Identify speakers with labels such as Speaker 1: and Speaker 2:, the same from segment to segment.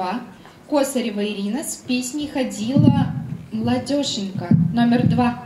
Speaker 1: 2. Косарева Ирина с песней ходила «Младешенька» номер
Speaker 2: 2.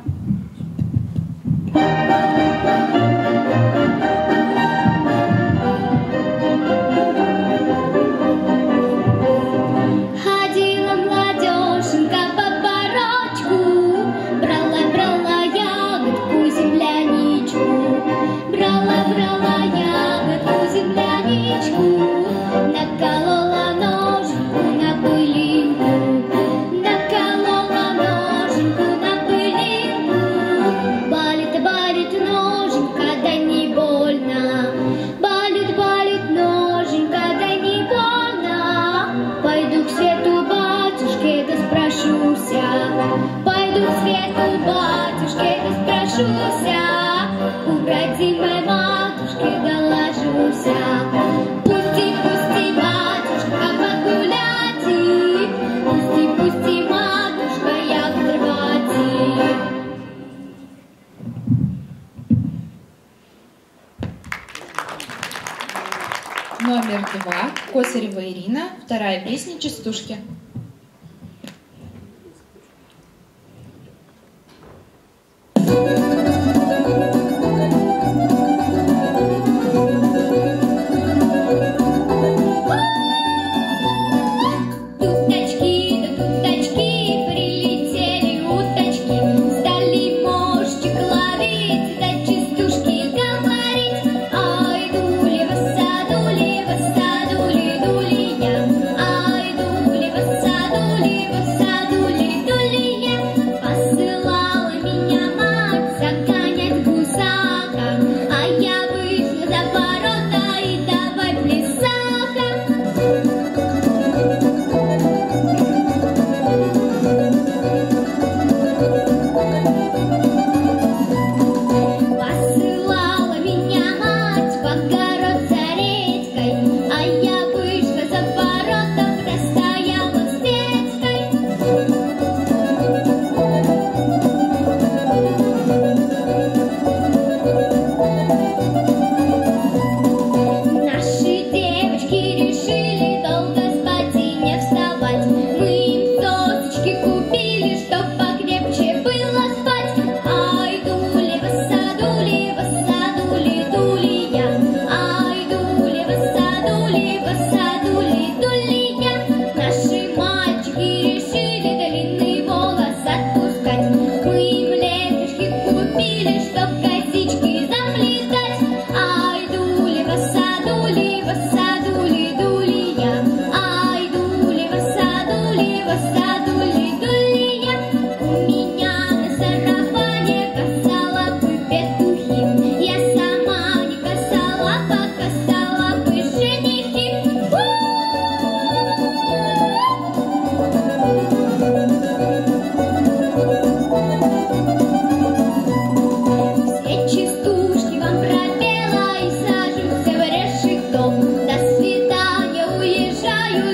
Speaker 2: Пойду к свету батюшке, да спрошуся. У родимой матушки доложуся. Пусти, пусти, батюшка, погуляти. Пусти, пусти, матушка, ягод рвати.
Speaker 1: Номер два. Косарева Ирина. Вторая песня «Частушки». yeah.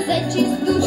Speaker 1: antes do